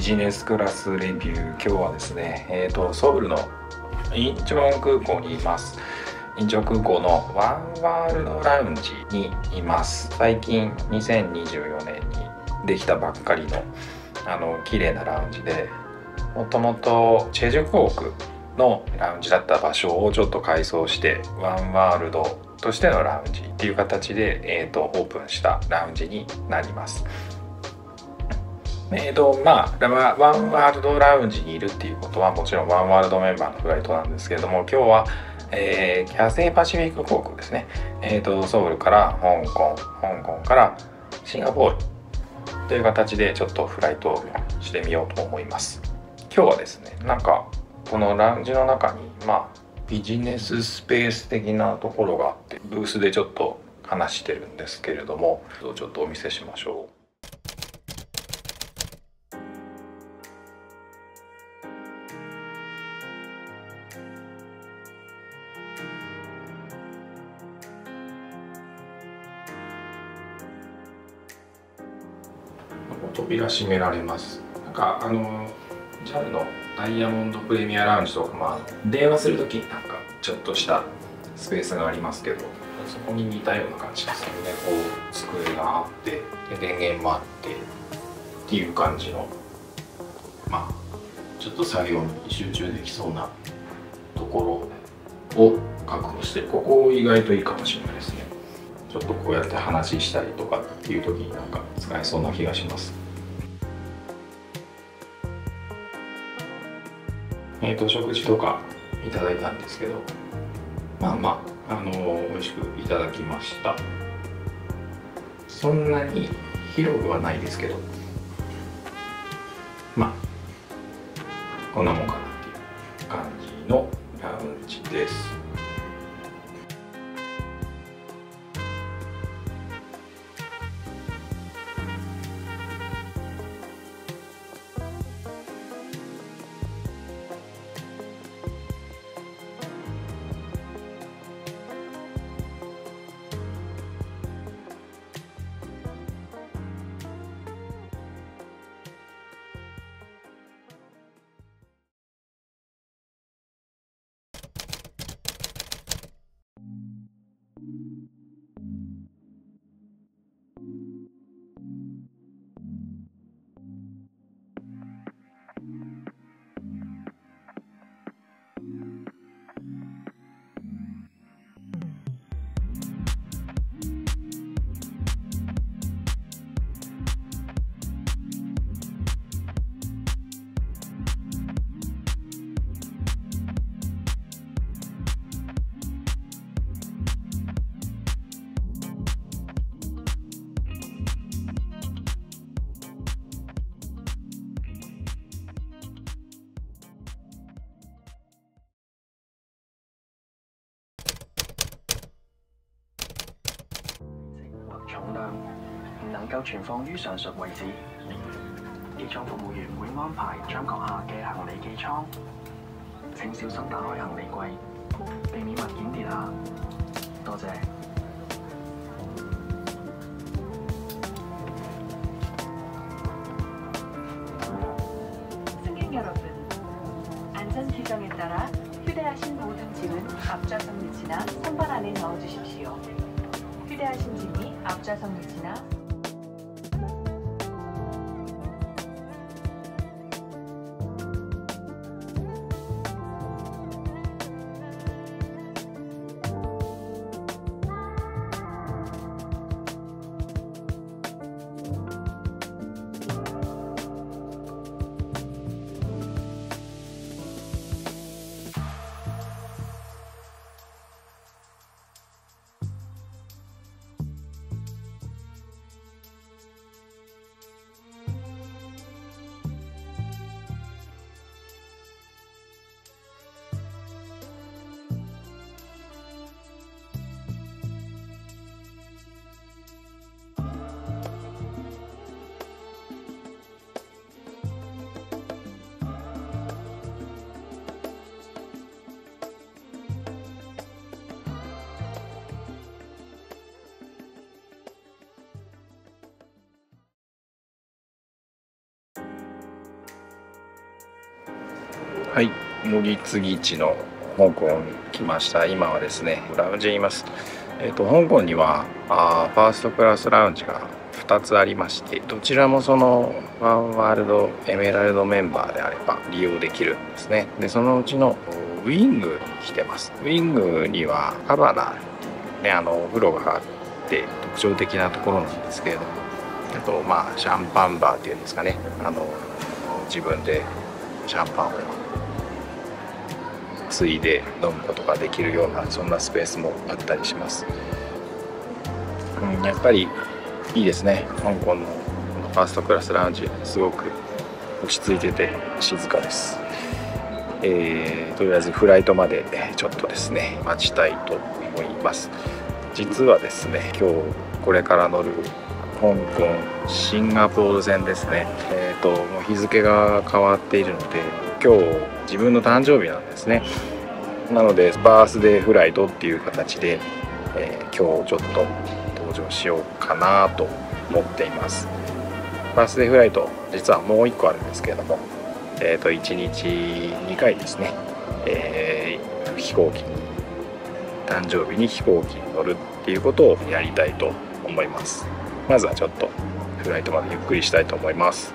ジネスクラスレビュー。今日はですね、えーと、ソウルのインチョン空港にいます。インチョン空港のワンワールドラウンジにいます。最近2024年にできたばっかりのあの綺麗なラウンジでもともとチェジュ航空のラウンジだった場所をちょっと改装してワンワールドとしてのラウンジっていう形で、えーと、オープンしたラウンジになります。えーとまあ、ワンワールドラウンジにいるっていうことはもちろんワンワールドメンバーのフライトなんですけれども今日は、えー、キャセイパシフィック航空ですね、えーと、ソウルから香港香港からシンガポールという形でちょっとフライトをしてみようと思います今日はですねなんかこのラウンジの中にまあビジネススペース的なところがあってブースでちょっと話してるんですけれどもちょっとお見せしましょう。扉閉められます。なんかあの JAL のダイヤモンドプレミアラウンジとか、まあ、電話する時になんかちょっとしたスペースがありますけどそこに似たような感じですよね。こう机があってで電源もあってっていう感じのまあちょっと作業に集中できそうなところを確保してここを意外といいかもしれないですね。ちょっとこうやって話したりとかっていう時になんか使えそうな気がします。えーと、食事とかいただいたんですけどまあまあ、あのー、美味しくいただきました。そんなに広くはないですけどまあこんなもんかなっていう感じのラウンジです。夠存放於上述位置，機艙服務員會安排將閣下嘅行李寄艙。請小心打開行李櫃，避免物件跌下。多謝。승객여러분안전지정에따라휴대하신모든짐은앞좌석밑이나선반안에넣어주십시오 휴대하신 짐이 앞좌석 밑이나 はい。乗り継ぎ地の香港に来ました。今はですねラウンジにいます。えっ、ー、と香港にはあファーストクラスラウンジが2つありましてどちらもそのワンワールドエメラルドメンバーであれば利用できるんですね。でそのうちのウィングに来てます。ウィングにはカバナねあのお風呂があって特徴的なところなんですけれどもあとまあシャンパンバーっていうんですかね。あの自分でシャンパンをついで飲むことができるようなそんなスペースもあったりします、うん、やっぱりいいですね。香港のファーストクラスラウンジすごく落ち着いてて静かです、えー、とりあえずフライトまでちょっとですね待ちたいと思います。実はですね今日これから乗る香港シンガポール線ですね。えっ、ー、ともう日付が変わっているので今日自分の誕生日なんですね。なのでバースデーフライトっていう形で、えー、今日ちょっと登場しようかなと思っています。バースデーフライト実はもう1個あるんですけれどもえっ、ー、と1日2回ですね、えー、飛行機に誕生日に飛行機に乗るっていうことをやりたいと思います。まずはちょっとフライトまでゆっくりしたいと思います。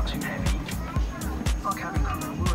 not too heavy. Our cabin crew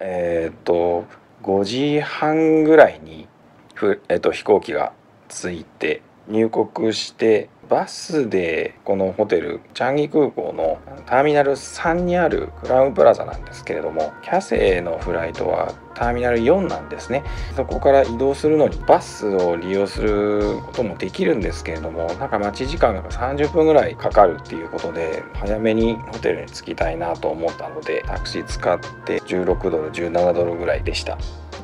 えっ、と5時半ぐらいにふ、えー、と飛行機が着いて入国してバスでこのホテルチャンギ空港のターミナル3にあるクラウンプラザなんですけれどもキャセイのフライトはターミナル4なんですね。そこから移動するのにバスを利用することもできるんですけれどもなんか待ち時間が30分ぐらいかかるっていうことで早めにホテルに着きたいなと思ったのでタクシー使って16ドル17ドルぐらいでした。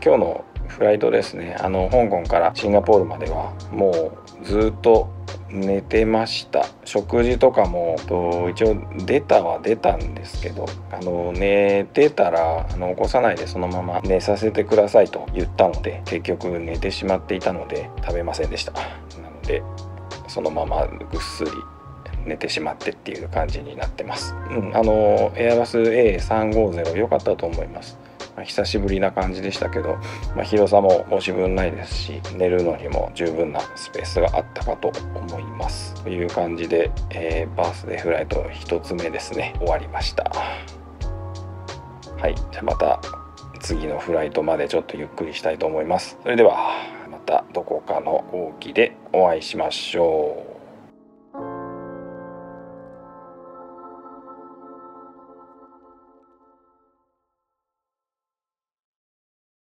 今日のフライトですね。あの香港からシンガポールまではもうずっと寝てました。食事とかもと一応出たは出たんですけどあの寝てたらあの起こさないでそのまま寝させてくださいと言ったので結局寝てしまっていたので食べませんでした。なのでそのままぐっすり寝てしまってっていう感じになってます、うん、あのエアバス A350 良かったと思います。久しぶりな感じでしたけど、まあ、広さも申し分ないですし寝るのにも十分なスペースがあったかと思います。という感じで、えー、バースデーフライト1つ目ですね。終わりました。はい。じゃあまた次のフライトまでちょっとゆっくりしたいと思います。それではまたどこかの大きでお会いしましょう。